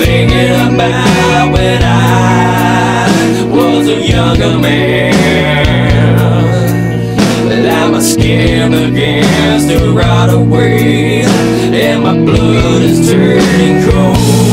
Thinking about when I was a younger man. To rot away And my blood is turning cold.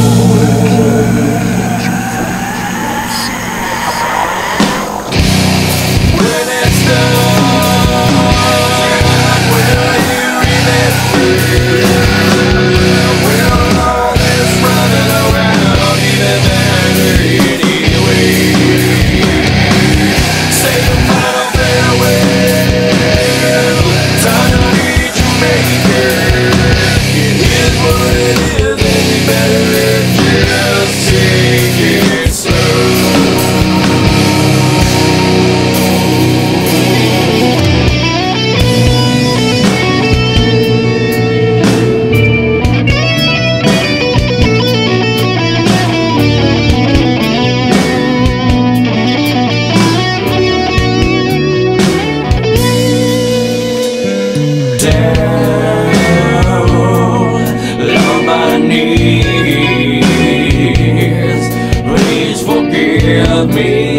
knees. Please forgive me.